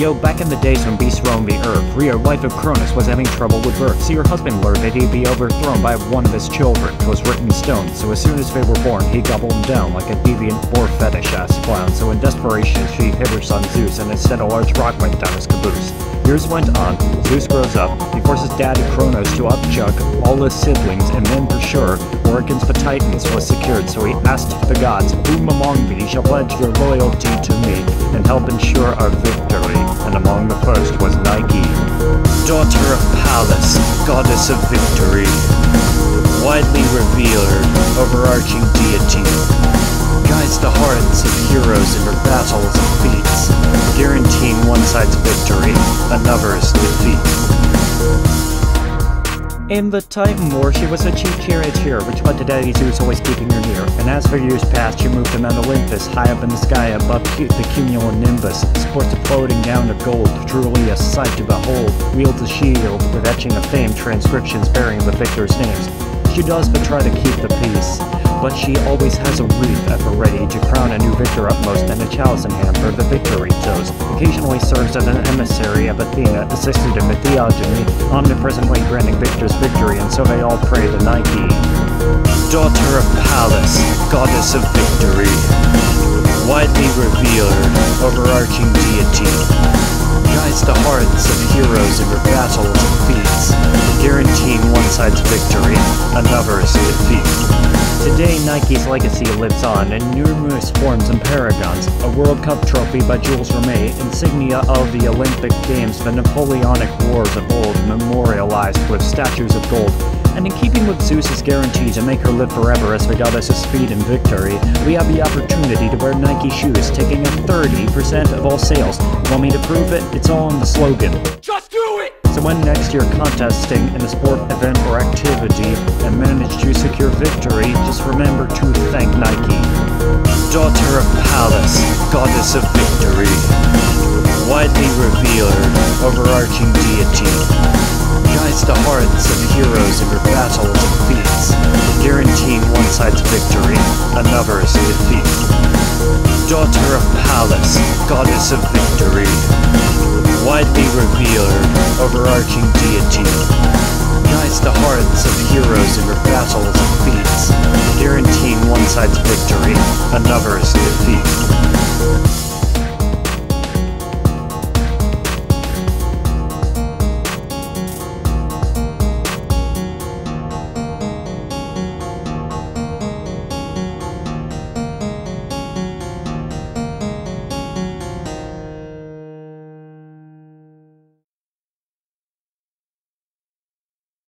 Yo, back in the days when beasts roamed the earth, Rhea, wife of Kronos, was having trouble with birth. See, her husband learned that he'd be overthrown by one of his children. It was written in stone, so as soon as they were born, he gobbled them down like a deviant boar fetish ass clown. So in desperation, she hit her son Zeus, and instead a large rock went down his caboose. Years went on, Zeus grows up, he forces daddy Kronos to upchuck all his siblings, and then for sure, war against the Titans was secured, so he asked the gods, Whom among thee shall pledge your loyalty to me, and help ensure our victory? And among the first was Nike, daughter of Pallas, goddess of victory, widely revered, overarching deity, guides the hearts of heroes in their battles and feats, guaranteeing one side's victory, another's defeat. In the Titan War, she was a chief charioteer, which led to Daddy Zeus always keeping her near. And as her years passed, she moved to Mount Olympus, high up in the sky above the cumulonimbus. Sports floating gown of gold, truly a sight to behold. Wields a shield with etching of fame, transcriptions bearing the victors' names. She does but try to keep the peace but she always has a wreath at the ready to crown a new victor upmost and a chalice in hand for the victory toast. Occasionally serves as an emissary of Athena, assisted in the theogony, omnipresently granting victors victory, and so they all pray to Nike. Daughter of Pallas, goddess of victory, widely revered, overarching deity, guides the hearts of heroes in their battles and feats, guaranteeing one side's victory, another's defeat. Today, Nike's legacy lives on in numerous forms and paragons. A World Cup trophy by Jules Rimet, insignia of the Olympic Games, the Napoleonic Wars of old, memorialized with statues of gold. And in keeping with Zeus's guarantee to make her live forever as the goddess of speed and victory, we have the opportunity to wear Nike shoes, taking a 30% of all sales. Want me to prove it? It's all in the slogan. Just do it! So when next you're contesting in a sport event or activity to secure victory, just remember to thank Nike. Daughter of Pallas, goddess of victory, widely revered, overarching deity, guides the hearts of heroes in their battles and feats, guaranteeing one side's victory, another's defeat. Daughter of Pallas, goddess of victory, widely revered, overarching deity. Side's victory, another's defeat.